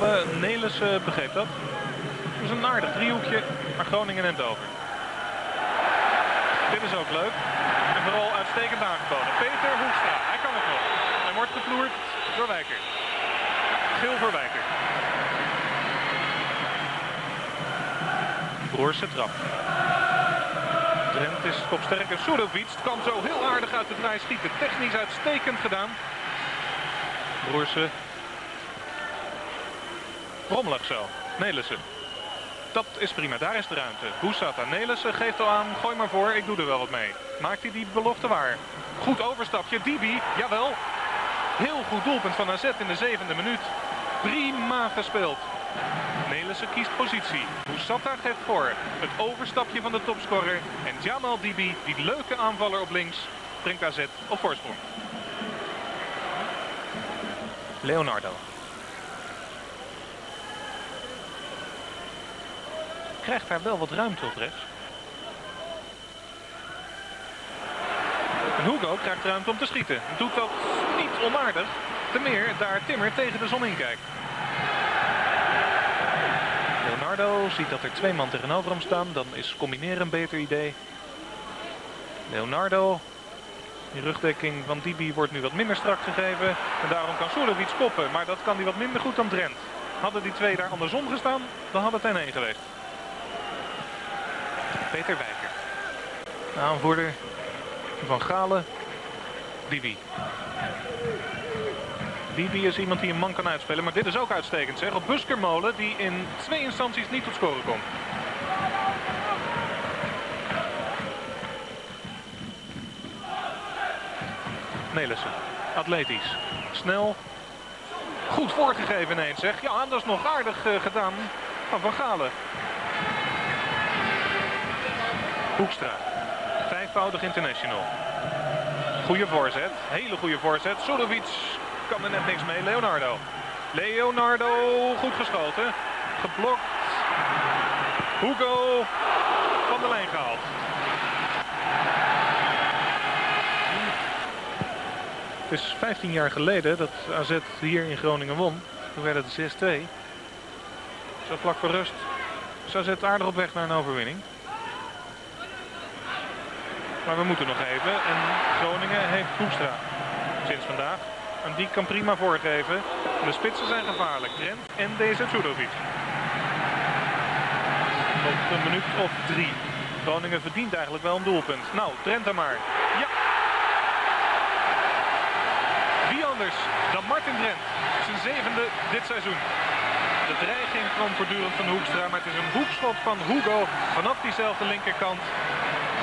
Galen, Nelissen begreep dat. Het is een aardig driehoekje, maar Groningen neemt over. Dit is ook leuk. En vooral uitstekend aangeboden. Peter Hoekstra, hij kan het nog. Hij wordt geploerd door Wijker. Geel voor Wijker. Broerse trap. Drent is kopsterk en kan zo heel aardig uit de draai schieten. Technisch uitstekend gedaan. Broerse. Rommelig zo. Nelissen. Dat is prima, daar is de ruimte. Boussata Nelissen geeft al aan, gooi maar voor, ik doe er wel wat mee. Maakt hij die belofte waar? Goed overstapje, Dibi, jawel. Heel goed doelpunt van AZ in de zevende minuut. Prima gespeeld. Nelissen kiest positie. Boussata geeft voor. Het overstapje van de topscorer. En Jamal Dibi, die leuke aanvaller op links, brengt AZ op voorsprong. Leonardo. Krijgt daar wel wat ruimte op rechts. En Hugo krijgt ruimte om te schieten. Doet dat niet onaardig. Te meer daar Timmer tegen de zon in kijkt. Leonardo ziet dat er twee man tegenover hem staan. Dan is combineren een beter idee. Leonardo. Die rugdekking van Dibi wordt nu wat minder strak gegeven. En daarom kan Surovic koppen. Maar dat kan hij wat minder goed dan Drent. Hadden die twee daar andersom gestaan, dan had het 1-1 geweest. Peter Wijker. De aanvoerder van Galen. Dibi. Dibi is iemand die een man kan uitspelen. Maar dit is ook uitstekend zeg. Op Buskermolen die in twee instanties niet tot scoren komt. Nelissen. Atletisch. Snel. Goed voorgegeven ineens zeg. Ja, dat is nog aardig uh, gedaan van Van Galen. Hoekstra. Vijfvoudig international. Goede voorzet. Hele goede voorzet. Sudovic kan er net niks mee. Leonardo. Leonardo goed geschoten. Geblokt. Hugo van de lijn gehaald. Het is 15 jaar geleden dat AZ hier in Groningen won. Toen werd het 6-2. Zo vlak voor rust is AZ aardig op weg naar een overwinning. Maar we moeten nog even. En Groningen heeft Hoekstra sinds vandaag. En die kan prima voorgeven. De spitsen zijn gevaarlijk. Drent en deze Tsudovic. Op een minuut of drie. Groningen verdient eigenlijk wel een doelpunt. Nou, Drent dan maar. Ja. Wie anders dan Martin Drent. Zijn zevende dit seizoen. De dreiging kwam voortdurend van Hoekstra. Maar het is een hoekschop van Hugo vanaf diezelfde linkerkant.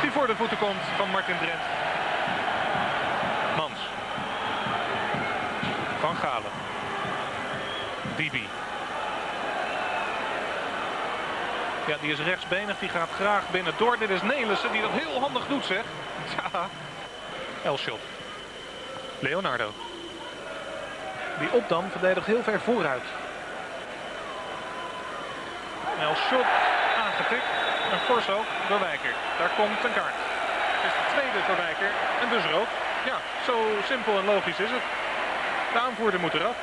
Die voor de voeten komt van Martin Drent. Mans. Van Galen. Dibi. Ja, die is rechtsbenig. Die gaat graag binnen door. Dit is Nelissen die dat heel handig doet, zeg. Ja. Leonardo. Die Opdam verdedigt heel ver vooruit. Elshot aangetikt. En fors ook door Wijker. Daar komt een kaart. Het is de tweede voor Wijker. En dus rood. Ja, zo simpel en logisch is het. De aanvoerder moet eraf.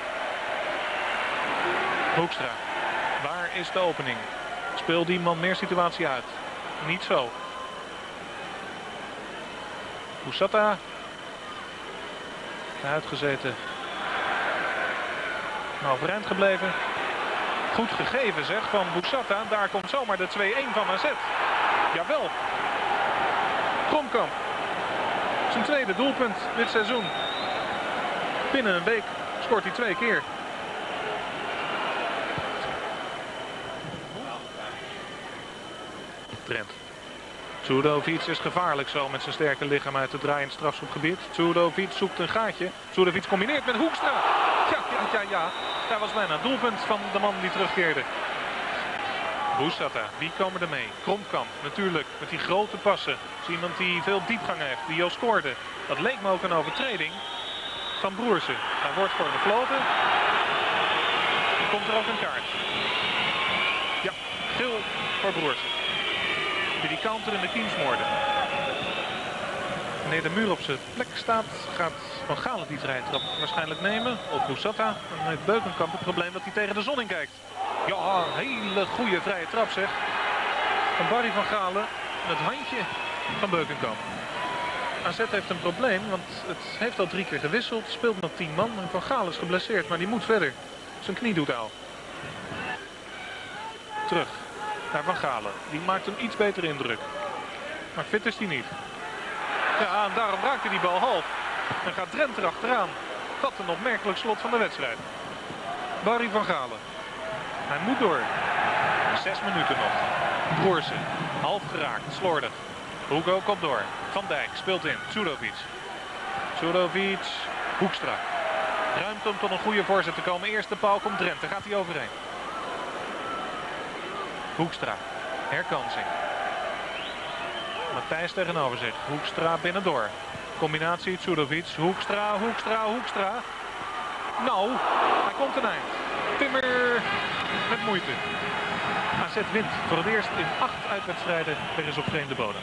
Hoekstra. Waar is de opening? Speel die man meer situatie uit. Niet zo. Boussata. Uitgezeten. Nou, overeind gebleven. Goed gegeven zeg van Boussata. Daar komt zomaar de 2-1 van AZ. Jawel. Kromkamp. Zijn tweede doelpunt dit seizoen. Binnen een week scoort hij twee keer. Trent. Tsudovic is gevaarlijk zo met zijn sterke lichaam uit het draaiend strafschopgebied. Tsudovic zoekt een gaatje. Tsudovic combineert met Hoekstra. Ja, ja, ja, ja. Daar was bijna het doelpunt van de man die terugkeerde. Boussata, wie komen er mee? Kromkamp, natuurlijk, met die grote passen. Is iemand die veel diepgang heeft, die al scoorde. Dat leek me ook een overtreding van Broersen. Daar wordt voor gefloten. Komt er ook een kaart. Ja, geel voor Broersen. Die die counter in de kiem smoorde. Wanneer de muur op zijn plek staat, gaat Van Galen die vrije trap waarschijnlijk nemen. Op Boussata. Dan heeft Beukenkamp het probleem dat hij tegen de zon in kijkt. Ja, hele goede vrije trap zeg. Van Barry van Galen. Het handje van Beukenkamp. AZ heeft een probleem, want het heeft al drie keer gewisseld. Speelt met tien man en Van Galen is geblesseerd, maar die moet verder. Zijn knie doet al. Terug naar Van Galen. Die maakt een iets betere indruk. Maar fit is hij niet. Ja, en daarom raakt hij die bal half. En gaat Drent erachteraan. Wat een opmerkelijk slot van de wedstrijd. Barry van Galen. Hij moet door. Zes minuten nog. Broersen. Half geraakt. Slordig. Hugo komt door. Van Dijk speelt in. Sudovic. Sudovic. Hoekstra. Ruimte om tot een goede voorzet te komen. Eerste paal komt Drent. Daar gaat hij overheen. Hoekstra. Herkansing. Matthijs tegenover zich. Hoekstra binnendoor. Combinatie Tsudovic. Hoekstra, Hoekstra, Hoekstra. Nou, hij komt een eind. Timmer met moeite. AZ wint voor het eerst in acht uitwedstrijden. Er is op vreemde bodem.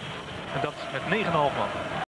En dat met 9,5 man.